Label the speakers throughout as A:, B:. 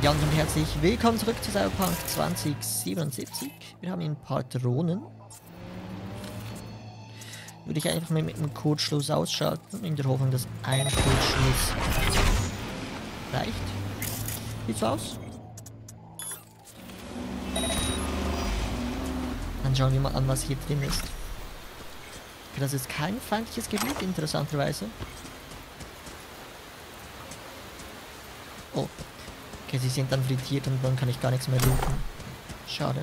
A: Ja, und herzlich willkommen zurück zu Cyberpunk 2077. Wir haben hier ein paar Drohnen. Würde ich einfach mal mit einem Kurzschluss ausschalten, in der Hoffnung, dass ein Kurzschluss reicht. Sieht so aus. Dann schauen wir mal an, was hier drin ist. Okay, das ist kein feindliches Gebiet, interessanterweise. Oh. Okay, sie sind dann frittiert und dann kann ich gar nichts mehr looten. Schade.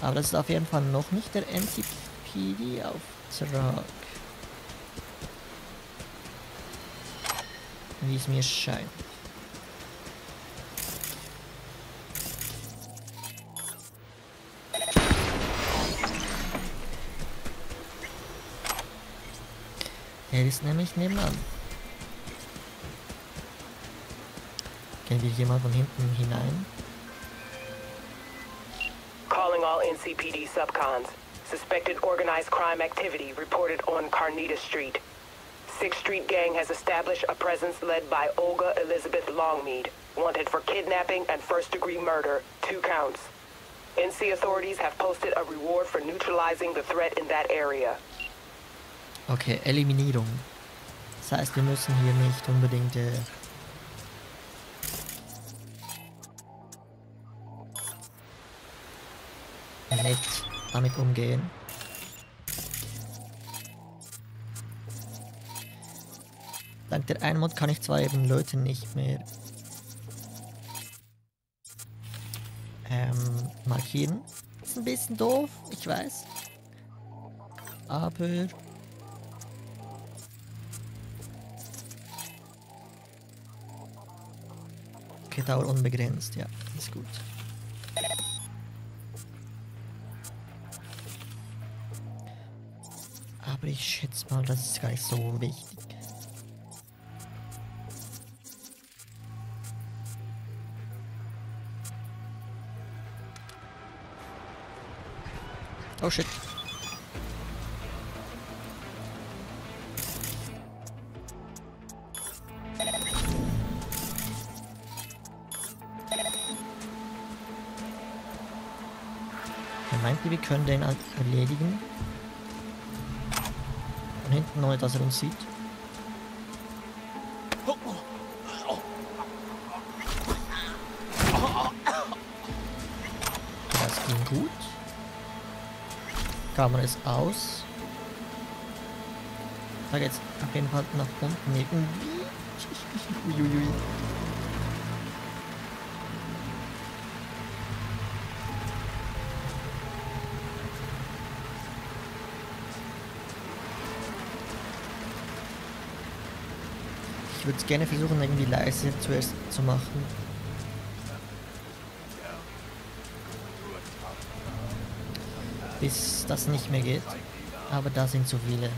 A: Aber das ist auf jeden Fall noch nicht der NCPD-Auftrag. Wie es mir scheint. Er ist nämlich nebenan. Gehen wir hier mal von hinten hinein.
B: Calling all NCPD subcons. Suspected organized crime activity reported on Carnita Street. Sixth Street Gang has established a presence led by Olga Elizabeth Longmead, wanted for kidnapping and first-degree murder, two counts. NC authorities have posted a reward for neutralizing the threat in that area.
A: Okay, Eliminierung. Das heißt, wir müssen hier nicht unbedingt äh, nett damit umgehen. Dank der Einmod kann ich zwar eben Leute nicht mehr ähm, markieren. Ist ein bisschen doof, ich weiß. Aber Okay, Dauer unbegrenzt, ja, ist gut. Aber ich schätze mal, das ist gar nicht so wichtig. Oh shit. Er meinte, wir können den erledigen. Von hinten ohne dass er uns sieht. Das ging gut. Kamera ist aus. Da geht's auf jeden Fall nach unten irgendwie. Würde es gerne versuchen, irgendwie leise zuerst zu machen. Bis das nicht mehr geht. Aber da sind zu viele.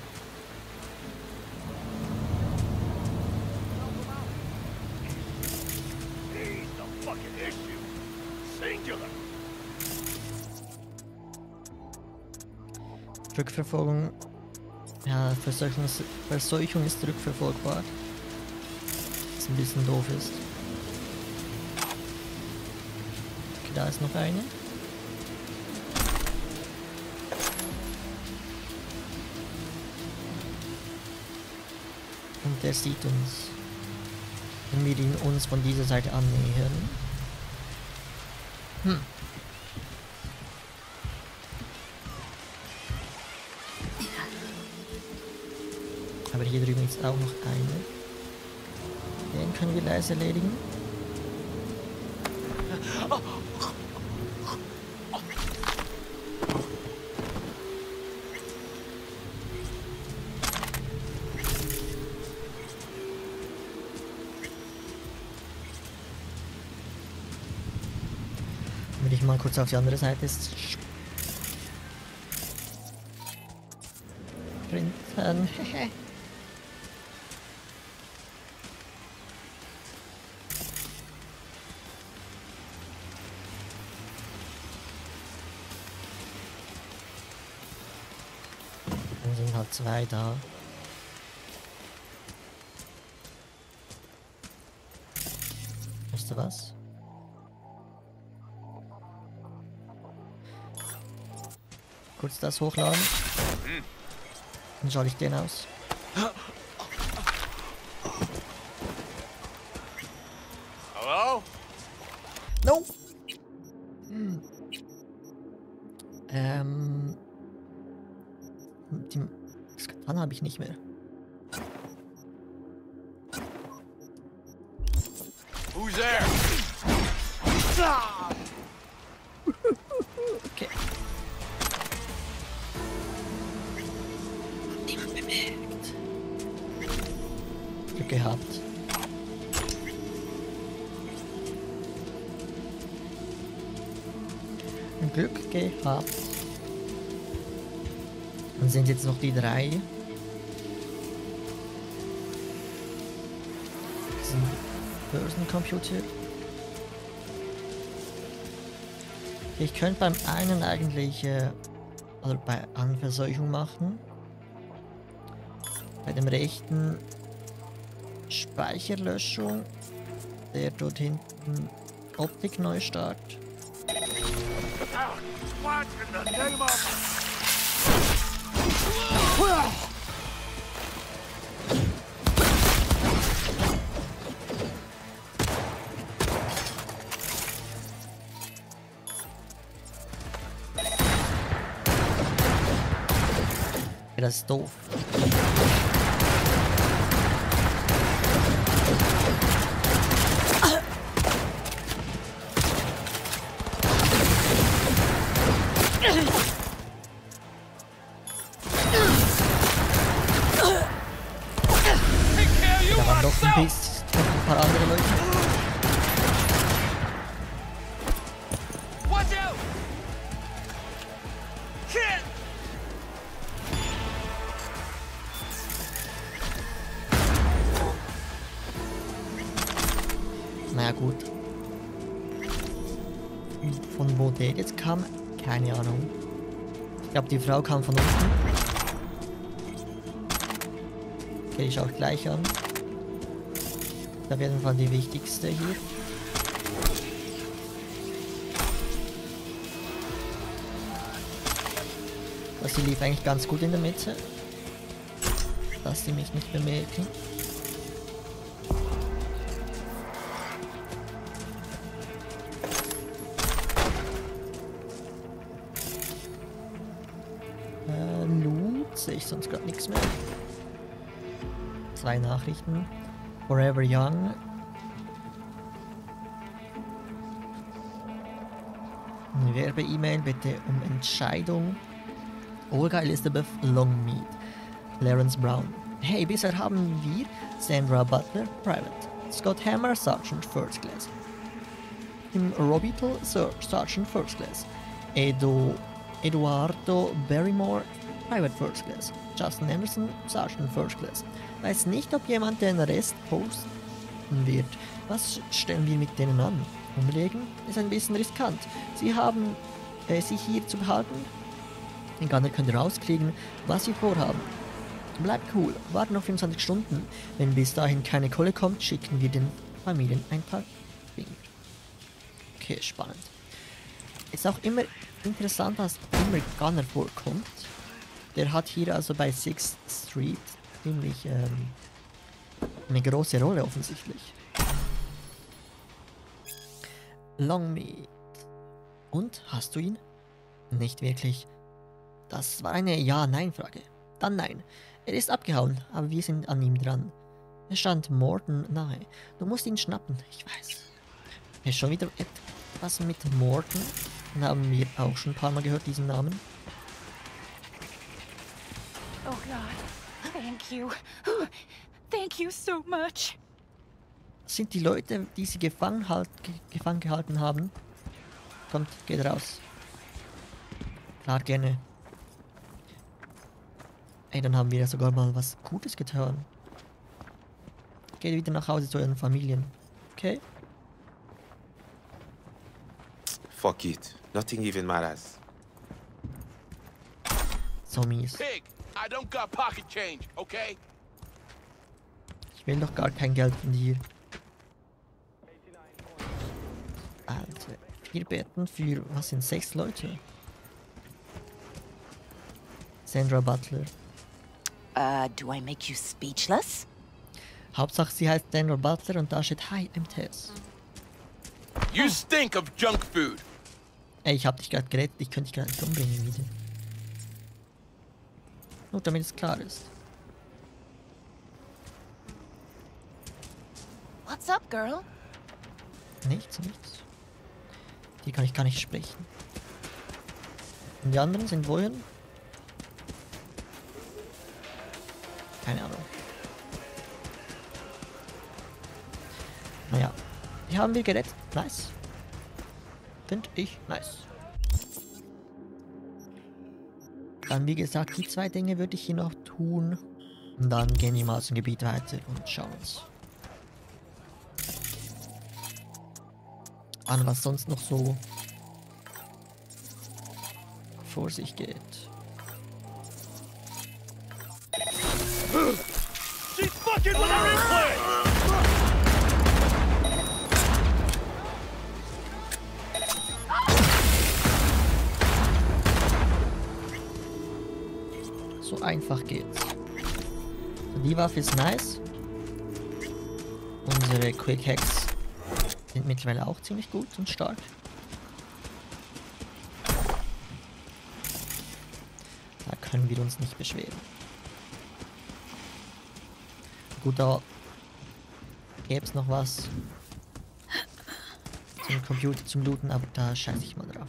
A: Rückverfolgung. Ja, Verseuchung ist, Verseuchung ist rückverfolgbar. Was ein bisschen doof ist. Okay, da ist noch eine. Und der sieht uns. Wenn wir ihn uns von dieser Seite annähern. Hm. Aber hier drüben ist auch noch einer. Können wir leise erledigen. Wenn ich mal kurz auf die andere Seite sprinten. Zwei da. Weißt du was? Kurz das hochladen. Dann schalte ich den aus.
C: Hello?
A: No! Hm. Ähm. Die, das Katana habe ich nicht mehr.
C: Who's there?
A: Okay. Niemand bemerkt. Glück gehabt. Glück gehabt. Dann sind jetzt noch die drei. Börsencomputer. Ich könnte beim einen eigentlich, äh, also bei Anverseuchung machen. Bei dem rechten Speicherlöschung. Der dort hinten Optik Neustart.
C: What in the name of...
A: Ja, das glaube, die Frau kam von unten. Okay, ich auch gleich an. Auf jeden Fall die wichtigste hier. Das hier lief eigentlich ganz gut in der Mitte. Dass die mich nicht bemerken. Ich sonst gerade nichts mehr. Zwei Nachrichten. Forever Young. Eine Werbe-E-Mail bitte um Entscheidung. Olga Elizabeth Longmead. Clarence Brown. Hey, bisher haben wir Sandra Butler, Private. Scott Hammer, Sergeant First Class. Tim Robital, Sir, Sergeant First Class. Edo, Eduardo Barrymore, Private First Class. Justin Anderson, Sergeant First Class. Weiß nicht, ob jemand den Rest posten wird. Was stellen wir mit denen an? Umlegen ist ein bisschen riskant. Sie haben äh, sie hier zu behalten. Den Gunner könnt ihr rauskriegen, was sie vorhaben. Bleibt cool, warten noch 25 Stunden. Wenn bis dahin keine Kohle kommt, schicken wir den Familien ein paar Finger. Okay, spannend. Ist auch immer interessant, dass immer Gunner vorkommt. Der hat hier also bei Sixth Street ziemlich ähm, eine große Rolle offensichtlich. Longmead. Und, hast du ihn? Nicht wirklich. Das war eine Ja-Nein-Frage. Dann nein. Er ist abgehauen, aber wir sind an ihm dran. Er stand Morton nahe. Du musst ihn schnappen, ich weiß. Er ist schon wieder etwas mit Morton. Den haben wir auch schon ein paar Mal gehört, diesen Namen.
D: Oh God, thank you. Thank you so much.
A: Das sind die Leute, die sie gefangen, halt, ge gefangen gehalten haben. Kommt, geht raus. Klar, gerne. Ey, dann haben wir ja sogar mal was Gutes getan. Geht wieder nach Hause zu euren Familien. Okay?
E: Fuck it. Nothing even matters.
A: So mies.
C: Pig, I don't got pocket change, okay?
A: Ich will doch gar kein Geld von dir. Wir beten für, was sind sechs Leute? Sandra Butler.
D: Uh, do I make you speechless?
A: Hauptsache sie heißt Sandra Butler und da steht Hi, I'm Tess.
C: You stink of junk food.
A: Ey, ich hab dich gerade gerettet, ich könnte dich gerade nicht umbringen wieder. Nur damit es klar ist.
D: What's up, girl?
A: Nichts, nichts. Die kann ich gar nicht sprechen. Und die anderen sind wohin? Keine Ahnung. Naja, die haben wir gerettet. Nice. Finde ich nice. Dann, wie gesagt, die zwei Dinge würde ich hier noch tun. Und dann gehen wir mal dem Gebiet weiter und schauen uns an, was sonst noch so vor sich geht.
C: She's fucking
A: So einfach geht's. Die Waffe ist nice. Unsere Quick Hacks sind mittlerweile auch ziemlich gut und stark. Da können wir uns nicht beschweren. Gut, da gäbe es noch was zum Computer zum Looten, aber da scheiße ich mal drauf.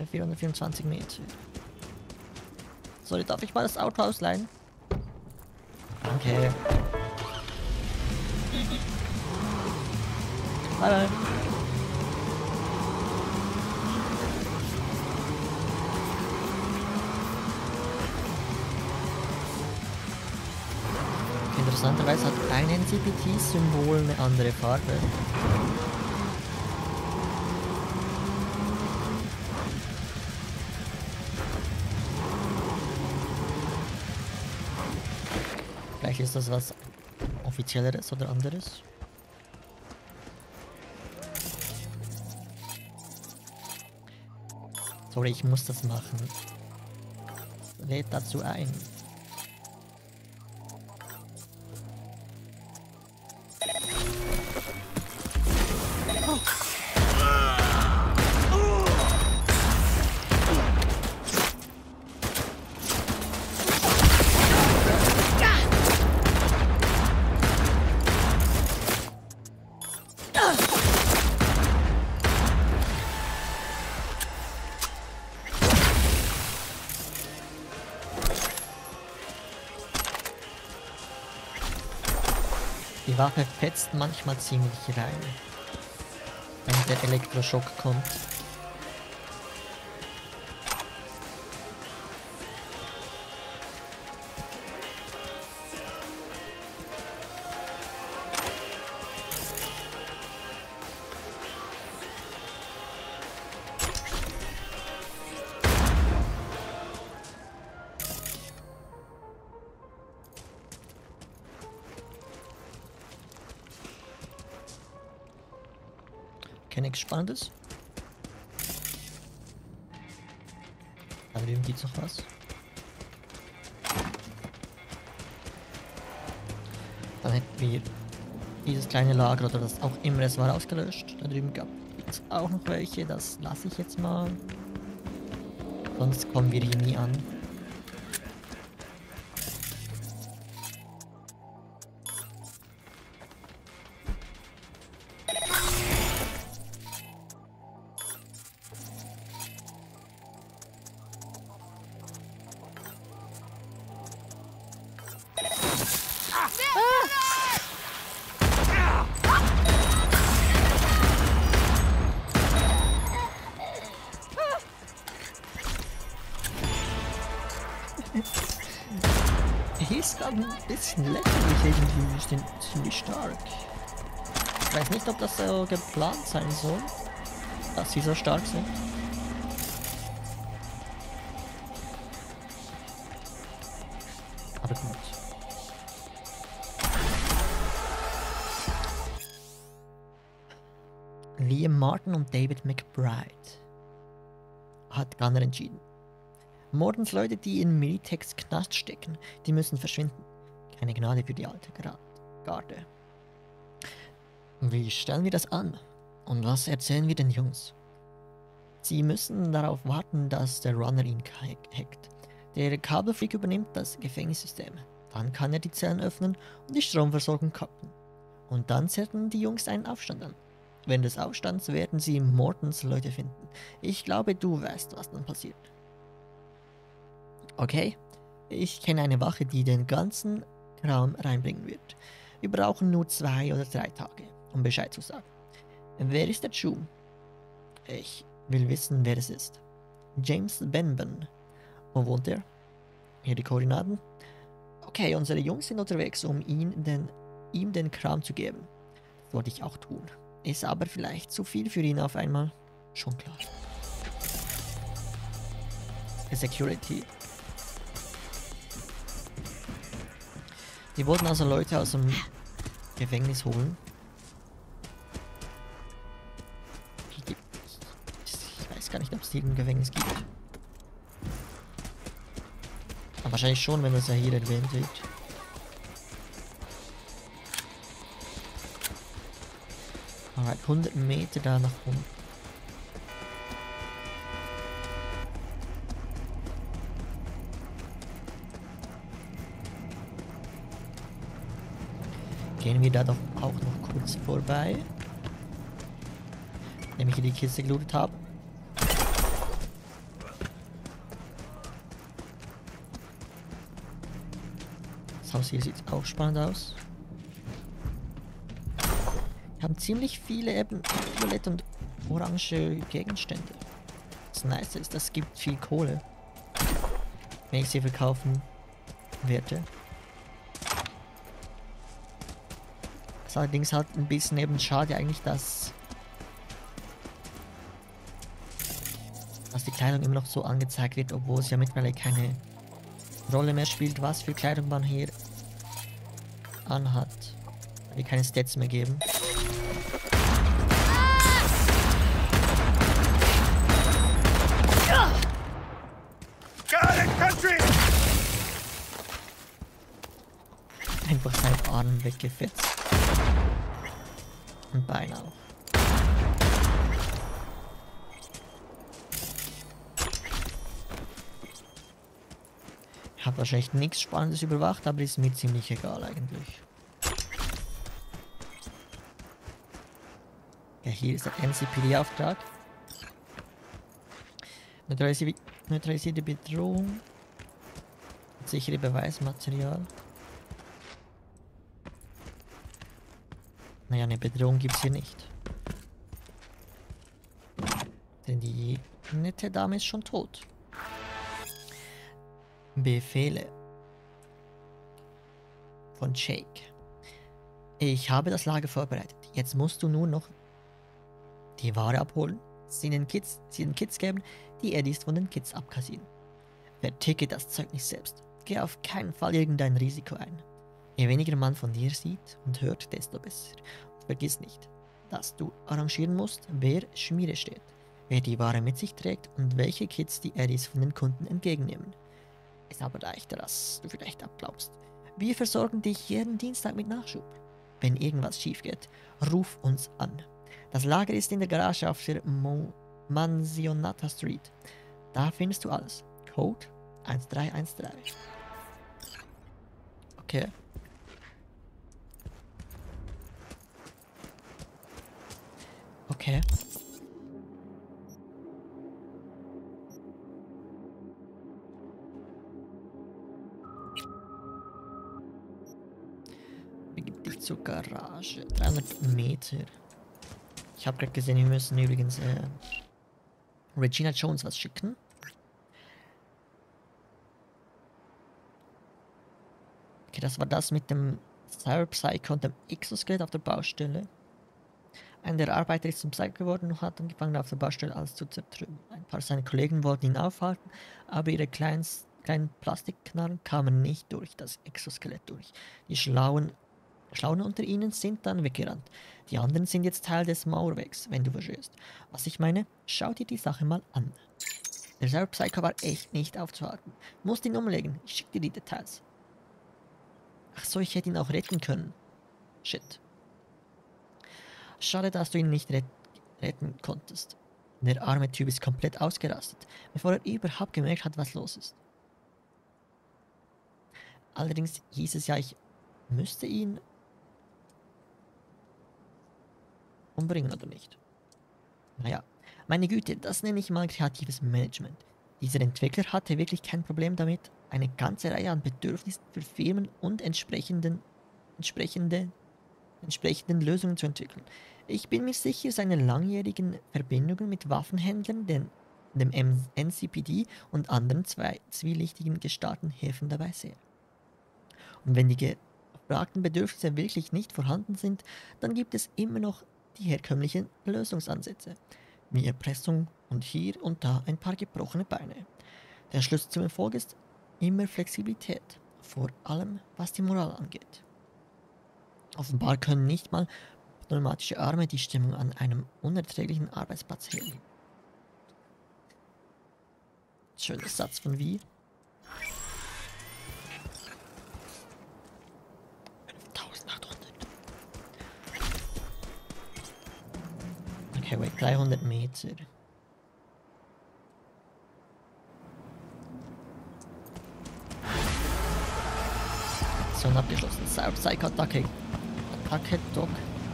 A: Äh, 424 Meter. Sorry, darf ich mal das Auto ausleihen? Danke. Bye bye. Interessanterweise hat ein NCPT-Symbol eine andere Farbe. Ist das was offizielleres oder anderes. Sorry, ich muss das machen. Lädt dazu ein. Waffe fetzt manchmal ziemlich rein. Wenn der Elektroschock kommt. Okay, nichts Spannendes. Da drüben gibt's noch was. Dann hätten wir dieses kleine Lager oder das auch immer es war ausgelöscht. Da drüben gab es auch noch welche, das lasse ich jetzt mal. Sonst kommen wir hier nie an. Ein bisschen lächerlich irgendwie. Die sind ziemlich stark. Ich weiß nicht, ob das so geplant sein soll, dass sie so stark sind. Aber gut. Liam Martin und David McBride. Hat Gunner entschieden. Mordens Leute, die in Militex Knast stecken, die müssen verschwinden. Keine Gnade für die alte Garde. Wie stellen wir das an? Und was erzählen wir den Jungs? Sie müssen darauf warten, dass der Runner ihn hackt. Der Kabelfreak übernimmt das Gefängnissystem. Dann kann er die Zellen öffnen und die Stromversorgung kappen. Und dann zetteln die Jungs einen Aufstand an. Während des Aufstands werden sie Mortons Leute finden. Ich glaube, du weißt, was dann passiert. Okay, ich kenne eine Wache, die den ganzen Kram reinbringen wird. Wir brauchen nur zwei oder drei Tage, um Bescheid zu sagen. Wer ist der Schuh? Ich will wissen, wer es ist. James Benben. Wo wohnt er? Hier die Koordinaten. Okay, unsere Jungs sind unterwegs, um ihn den, ihm den Kram zu geben. Das wollte ich auch tun. Ist aber vielleicht zu viel für ihn auf einmal. Schon klar. Security. Die wollten also Leute aus dem Gefängnis holen. Ich weiß gar nicht, ob es hier ein Gefängnis gibt. Aber wahrscheinlich schon, wenn das ja hier erwähnt wird. Alright, 100 Meter da nach unten. Wir da doch auch noch kurz vorbei. Indem ich hier die Kiste gelootet habe. Das Haus hier sieht auch spannend aus. Wir haben ziemlich viele eben violett und orange Gegenstände. Das Nice ist, das gibt viel Kohle. Wenn ich sie verkaufen werde. Ist allerdings halt ein bisschen eben schade eigentlich, dass dass die Kleidung immer noch so angezeigt wird, obwohl es ja mittlerweile keine Rolle mehr spielt, was für Kleidung man hier anhat. Weil die keine Stats mehr geben. Einfach seinen Arm weggefetzt. Und Bein auch. Ich habe wahrscheinlich nichts Spannendes überwacht, aber ist mir ziemlich egal eigentlich. Ja, hier ist der NCPD-Auftrag. Neutralisi neutralisierte Bedrohung. Sichere Beweismaterial. Naja, eine Bedrohung gibt es hier nicht. Denn die nette Dame ist schon tot. Befehle. Von Jake. Ich habe das Lager vorbereitet. Jetzt musst du nur noch die Ware abholen, sie den Kids, sie den Kids geben, die Eddies von den Kids abkassieren. Verticke das Zeug nicht selbst. Geh auf keinen Fall irgendein Risiko ein. Je weniger man von dir sieht und hört, desto besser. Und vergiss nicht, dass du arrangieren musst, wer Schmiere steht, wer die Ware mit sich trägt und welche Kids die Eddies von den Kunden entgegennehmen. Ist aber leichter, als du vielleicht abglaubst. Wir versorgen dich jeden Dienstag mit Nachschub. Wenn irgendwas schief geht, ruf uns an. Das Lager ist in der Garage auf der Mo Mansionata Street. Da findest du alles. Code 1313. Okay. Okay. Begib dich zur Garage. 300 Meter. Ich habe gerade gesehen, wir müssen übrigens äh, Regina Jones was schicken. Okay, das war das mit dem Cyberpsycho und dem Exoskelett auf der Baustelle. Einer der Arbeiter ist zum Psycho geworden und hat angefangen auf der Baustelle alles zu zertrümmern. Ein paar seiner Kollegen wollten ihn aufhalten, aber ihre kleins, kleinen Plastikknarren kamen nicht durch das Exoskelett durch. Die schlauen Schlauen unter ihnen sind dann weggerannt. Die anderen sind jetzt Teil des Mauerwegs, wenn du verstehst. Was ich meine, schau dir die Sache mal an. Der Cyberpsycho war echt nicht aufzuhalten. Musst ihn umlegen, ich schick dir die Details. Ach so, ich hätte ihn auch retten können. Shit. Schade, dass du ihn nicht ret retten konntest. Der arme Typ ist komplett ausgerastet, bevor er überhaupt gemerkt hat, was los ist. Allerdings hieß es ja, ich müsste ihn umbringen oder nicht. Naja, meine Güte, das nenne ich mal kreatives Management. Dieser Entwickler hatte wirklich kein Problem damit, eine ganze Reihe an Bedürfnissen für Firmen und entsprechenden, entsprechende, entsprechenden Lösungen zu entwickeln. Ich bin mir sicher, seine langjährigen Verbindungen mit Waffenhändlern, den, dem NCPD und anderen zwielichtigen Gestaaten helfen dabei sehr. Und wenn die gefragten Bedürfnisse wirklich nicht vorhanden sind, dann gibt es immer noch die herkömmlichen Lösungsansätze, wie Erpressung und hier und da ein paar gebrochene Beine. Der Schlüssel zum Erfolg ist immer Flexibilität, vor allem was die Moral angeht. Offenbar können nicht mal pneumatische Arme die Stimmung an einem unerträglichen Arbeitsplatz heben. Schöner Satz von wie. 5800. Okay, wait, 300 Meter. Mission abgeschlossen. Psych-Attacke. Attacke Dock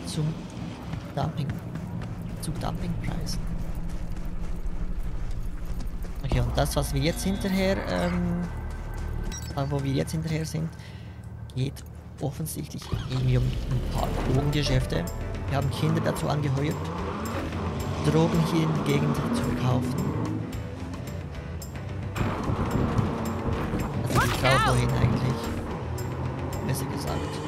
A: zum Dumping. Zu Dumpingpreisen. Okay, und das, was wir jetzt hinterher, ähm, wo wir jetzt hinterher sind, geht offensichtlich irgendwie um ein paar Drogengeschäfte. Wir haben Kinder dazu angeheuert, Drogen hier in der Gegend zu verkaufen. Also die Frau vorhin eigentlich. Besser gesagt.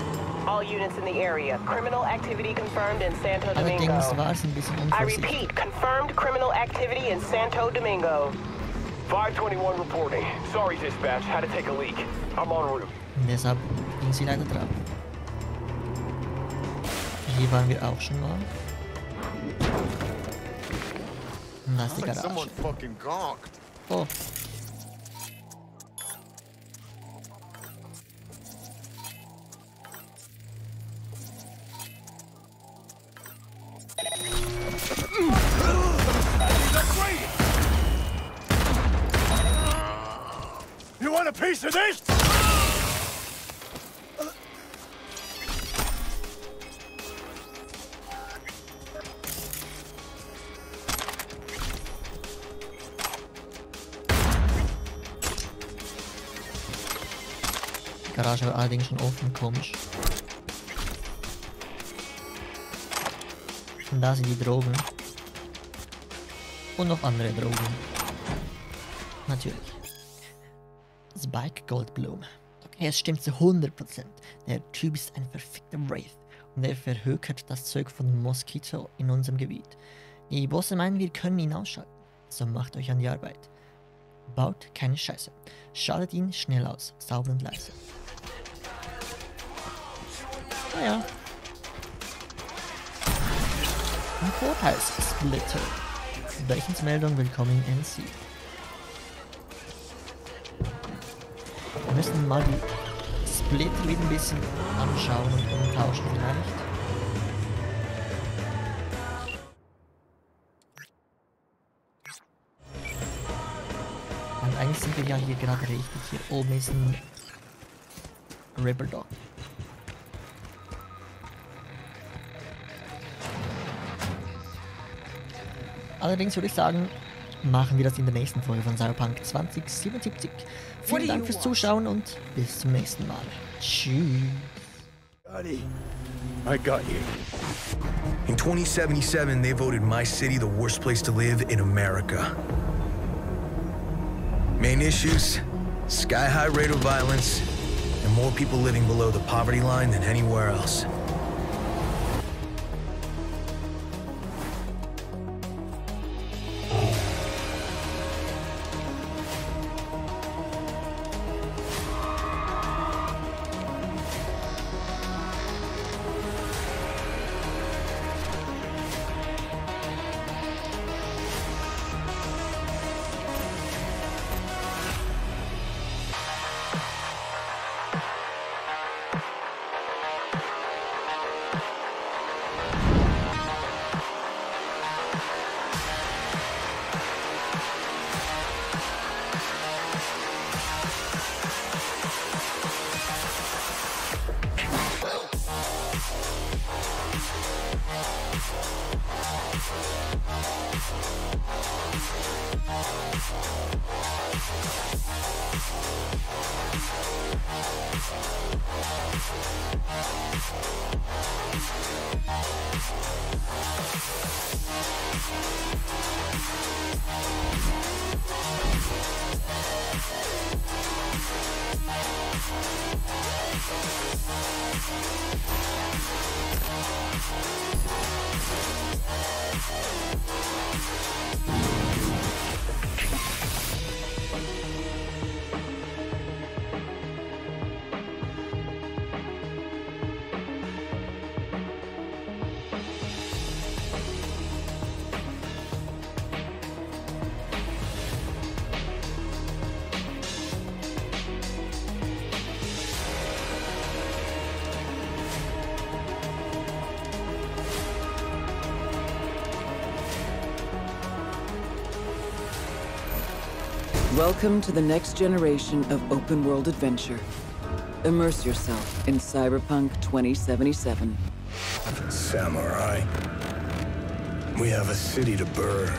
B: All units in the area. Criminal activity confirmed in Santo Domingo.
A: Allerdings war es ein
B: I repeat, confirmed criminal activity in Santo Domingo.
C: 521 reporting. Sorry, dispatch. Had to take a leak. I'm en route.
A: Und deshalb ging sie leider drauf. Hier waren wir auch schon mal. Und ist die Garage.
E: fucking gawked.
A: Oh.
C: A piece of this?
A: Die Garage war allerdings schon offen, komisch. Und da sind die Drogen. Und noch andere Drogen. Natürlich. Spike Goldblum. Okay, es stimmt zu 100%. Der Typ ist ein verfickter Wraith. Und er verhökert das Zeug von Mosquito in unserem Gebiet. Die Bosse meinen, wir können ihn ausschalten. So macht euch an die Arbeit. Baut keine Scheiße. Schaltet ihn schnell aus, sauber und leise. Naja. Ein Vorteilssplitter. Wechensmeldung willkommen in NC. Müssen mal die Splitter wieder ein bisschen anschauen und umtauschen vielleicht. Und eigentlich sind wir ja hier gerade richtig. Hier oben ist ein Dog. Allerdings würde ich sagen, machen wir das in der nächsten Folge von Cyberpunk 2077. Vielen Dank fürs Zuschauen und bis zum nächsten Mal. Tschüss.
C: I got you.
F: In 2077, they voted my city the worst place to live in America. Main issues sky high rate of violence, and more people living below the poverty line than anywhere else.
G: Welcome to the next generation of open world adventure. Immerse yourself in Cyberpunk 2077.
H: Samurai. We have a city to burn.